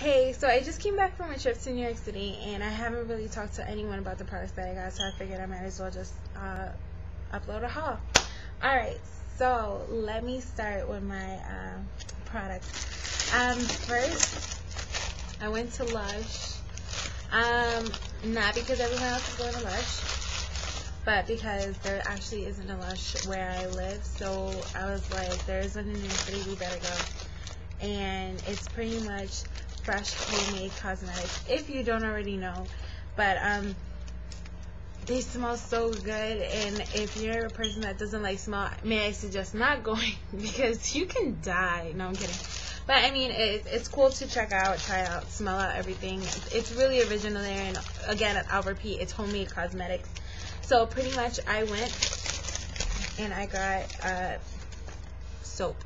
Hey, so I just came back from a trip to New York City and I haven't really talked to anyone about the products that I got, so I figured I might as well just uh, upload a haul. Alright, so let me start with my uh, products. Um, first, I went to Lush. Um, not because everyone else is going to Lush, but because there actually isn't a Lush where I live, so I was like, there isn't in New York City, we better go. And it's pretty much fresh homemade cosmetics if you don't already know. But um they smell so good and if you're a person that doesn't like smell may i suggest not going? Because you can die. No i'm kidding. But i mean it, it's cool to check out try out smell out everything. It's really original there and again i'll repeat it's homemade cosmetics. So pretty much i went and i got uh soap.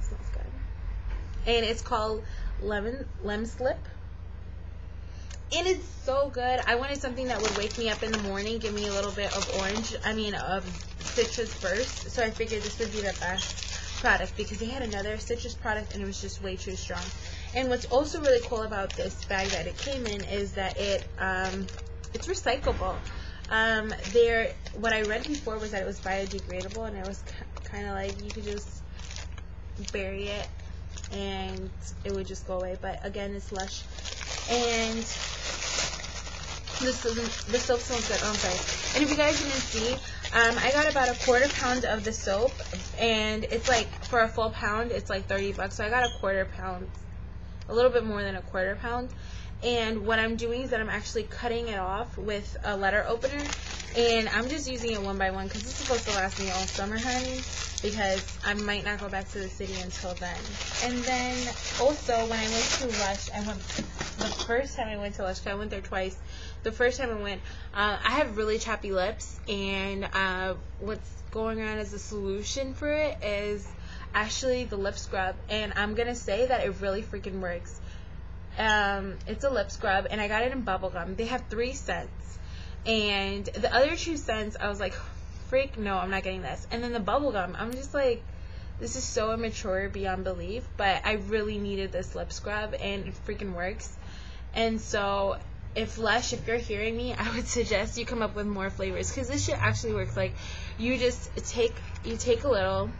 Smells good. And it's called lemon lemon slip. And it's so good. I wanted something that would wake me up in the morning give me a little bit of orange i mean of citrus burst so i figured this would be the best product because they had another citrus product and it was just way too strong. And what's also really cool about this bag that it came in is that it um, it's recyclable. Um, there what i read before was that it was biodegradable and it was kind of like you could just bury it and it would just go away. But again, it's Lush. And this is the soap smells good. Oh, I'm sorry. And if you guys didn't see, um, I got about a quarter pound of the soap, and it's like for a full pound, it's like 30 bucks. So I got a quarter pound, a little bit more than a quarter pound. And what I'm doing is that I'm actually cutting it off with a letter opener, and I'm just using it one by one because it's supposed to last me all summer, honey because I might not go back to the city until then. And then also when I went to Lush, I went the first time I went to Lush, I went there twice. The first time I went, uh, I have really chappy lips, and uh, what's going on as a solution for it is actually the lip scrub, and I'm gonna say that it really freaking works. Um, it's a lip scrub, and I got it in bubblegum. They have three scents, and the other two scents, I was like, freak, no, I'm not getting this. And then the bubblegum, I'm just like, this is so immature beyond belief, but I really needed this lip scrub and it freaking works. And so if Lush, if you're hearing me, I would suggest you come up with more flavors because this shit actually works. Like you just take you take a little,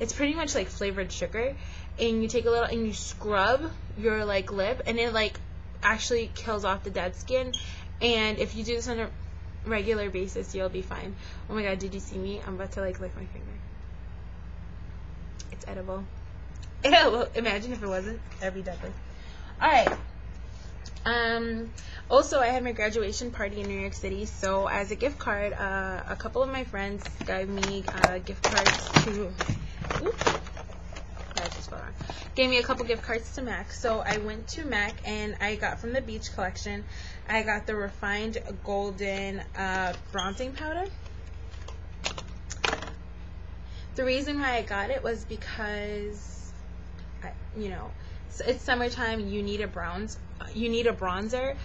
it's pretty much like flavored sugar, and you take a little and you scrub your like lip, and it like actually kills off the dead skin. And if you do this on a regular basis, you'll be fine. Oh my god, did you see me? I'm about to like lick my finger. It's edible. Ew, imagine if it wasn't. That'd be deadly. Alright. Um, also, I had my graduation party in New York City, so as a gift card, uh, a couple of my friends gave me uh, gift cards to. on gave me a couple gift cards to MAC. So I went to MAC and I got from the Beach Collection, I got the Refined Golden uh, Bronzing Powder. The reason why I got it was because, I, you know, it's summertime. You need a bronze. You need a bronzer.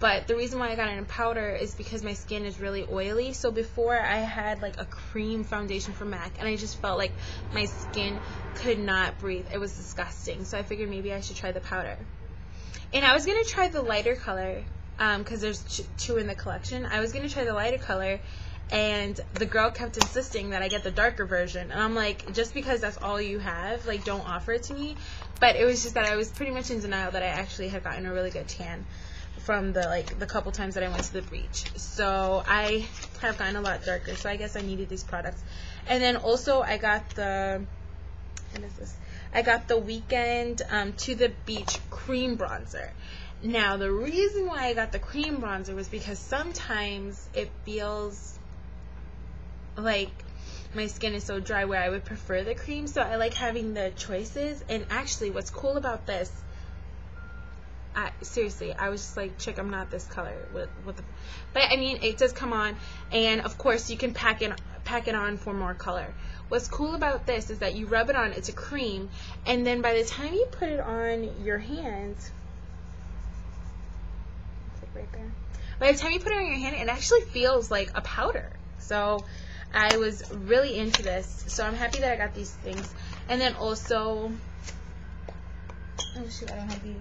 But the reason why I got it in powder is because my skin is really oily. So before I had like a cream foundation from MAC and I just felt like my skin could not breathe. It was disgusting. So I figured maybe I should try the powder. And I was going to try the lighter color because um, there's two in the collection. I was going to try the lighter color and the girl kept insisting that I get the darker version. And I'm like, just because that's all you have, like don't offer it to me. But it was just that I was pretty much in denial that I actually had gotten a really good tan from the like the couple times that I went to the beach. So I have gotten a lot darker. So I guess I needed these products. And then also I got the what is this? I got the weekend um, to the beach cream bronzer. Now the reason why I got the cream bronzer was because sometimes it feels like my skin is so dry where I would prefer the cream. So I like having the choices. And actually, what's cool about this I, seriously, I was just like, chick, I'm not this color. With, with the, but I mean, it does come on, and of course, you can pack it pack it on for more color. What's cool about this is that you rub it on, it's a cream, and then by the time you put it on your hands, right there. By the time you put it on your hand, it actually feels like a powder. So I was really into this. So I'm happy that I got these things. And then also oh shoot, I don't have the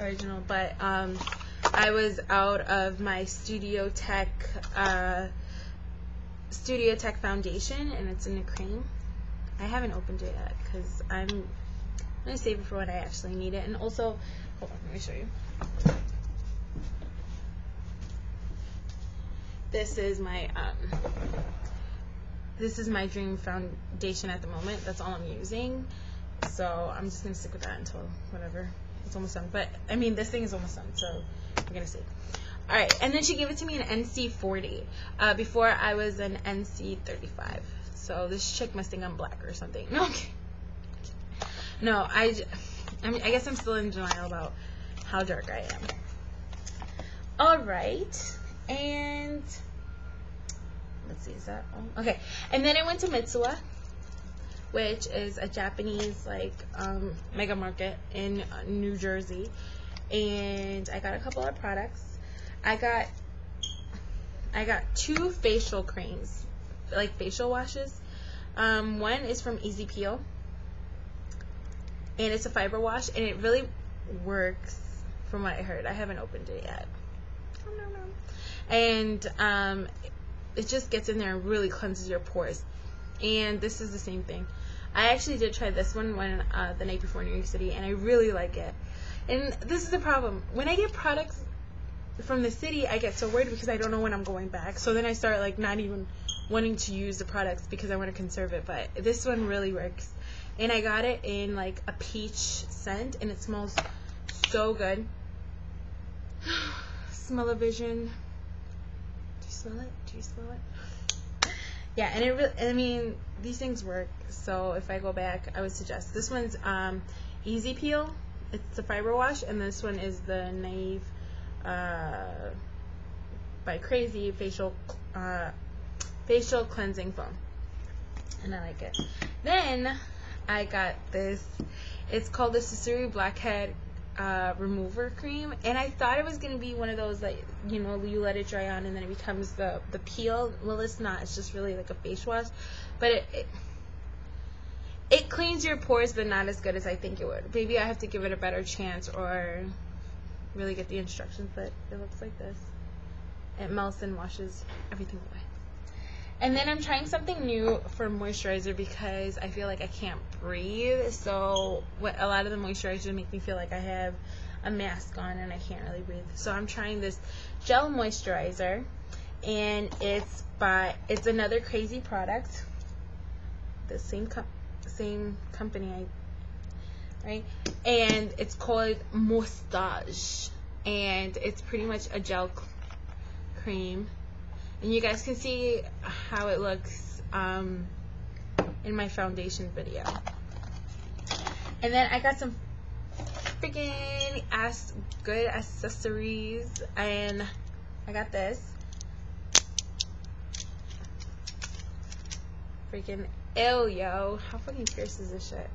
original, but um, I was out of my Studio Tech uh, Studio Tech foundation, and it's in the cream. I haven't opened it yet because I'm, I'm gonna save it for when I actually need it. And also, hold on, let me show you. This is my um, this is my dream foundation at the moment. That's all I'm using. So I'm just gonna stick with that until whatever. It's almost done. But I mean, this thing is almost done, so we're gonna see. All right, and then she gave it to me in NC40. Uh, before I was an NC35. So this chick must think I'm black or something. No, okay. No, I, I mean, I guess I'm still in denial about how dark I am. All right, and let's see, is that all? Okay, and then I went to Mitsuwa, which is a Japanese like um, mega market in New Jersey, and I got a couple of products. I got I got two facial creams, like facial washes. Um, one is from Easy Peel, and it's a fiber wash, and it really works from what I heard. I haven't opened it yet. And um, it just gets in there and really cleanses your pores. And this is the same thing. I actually did try this one when uh, the night before New York City, and I really like it. And this is the problem. When I get products from the city, I get so worried because I don't know when I'm going back. So then I start like not even wanting to use the products because I want to conserve it. But this one really works. And I got it in like a peach scent, and it smells so good. Smell-o-vision. Do you smell it? Do you smell it? Yeah, and it really, I mean, these things work. So if I go back, I would suggest this one's um, Easy Peel. It's a fiber wash, and this one is the Naive uh, by Kracie facial uh, facial cleansing foam, and I like it. Then I got this. It's called the Susuri Blackhead uh, remover cream, and I thought it was gonna be one of those like you know you let it dry on and then it becomes the the peel. Well, it's not. It's just really like a face wash, but it, it it cleans your pores, but not as good as I think it would. Maybe I have to give it a better chance or really get the instructions, but it looks like this. It melts and washes everything away. And then I'm trying something new for moisturizer because I feel like I can't breathe. So what a lot of the moisturizers make me feel like I have a mask on and I can't really breathe. So I'm trying this gel moisturizer and it's by it's another crazy product. The same same company I right? And it's called Mustache and it's pretty much a gel cream and you guys can see how it looks um, in my foundation video. And then I got some freaking ass good accessories and I got this. Freaking ill yo. How fucking fierce is this shit?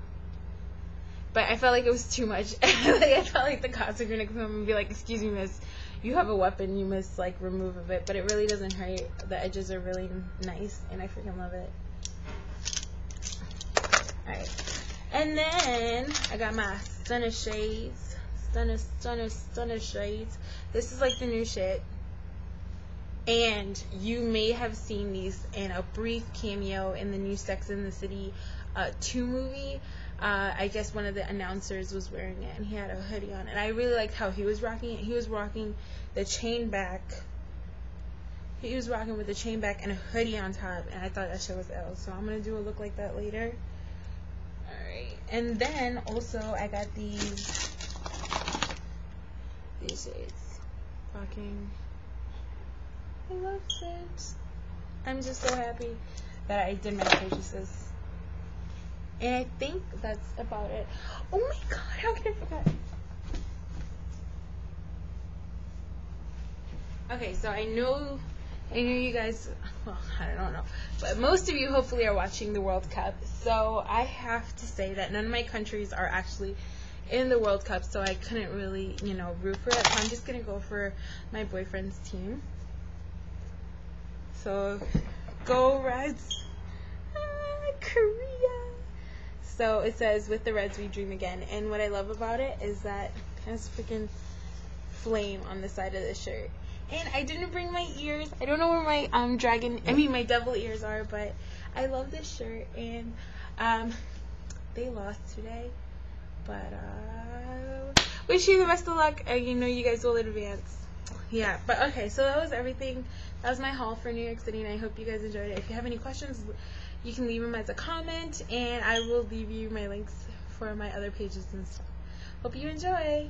But I felt like it was too much. like, I felt like the cops were gonna come and be like, "Excuse me, miss, you have a weapon, you must like remove of it, but it really doesn't hurt. The edges are really nice, and I freaking love it. Alright. And then I got my Stunner Shades. Stunner, Stunner, Stunner Shades. This is like the new shit. And you may have seen these in a brief cameo in the new Sex in the City uh, 2 movie uh, I guess one of the announcers was wearing it and he had a hoodie on. And I really liked how he was rocking it. He was rocking the chain back. He was rocking with the chain back and a hoodie on top. And I thought that shit was ill. So I'm going to do a look like that later. Alright. And then also I got these. These shades. Fucking. I love it. I'm just so happy that I did my purchases. And I think that's about it. Oh my god, how can I forget? Okay, so I know I know you guys well, I don't know. But most of you hopefully are watching the World Cup. So I have to say that none of my countries are actually in the World Cup, so I couldn't really, you know, root for it. So I'm just gonna go for my boyfriend's team. So go Reds! Ah, Korea! So it says, "With the Reds, we dream again." And what I love about it is that it has freaking flame on the side of the shirt. And I didn't bring my ears. I don't know where my um dragon, I mean my devil ears are, but I love this shirt. And um, they lost today, but uh, wish you the best of luck. Uh, you know you guys will advance. Yeah, but okay. So that was everything. That was my haul for New York City, and I hope you guys enjoyed it. If you have any questions, you can leave them as a comment, and I will leave you my links for my other pages and stuff. Hope you enjoy.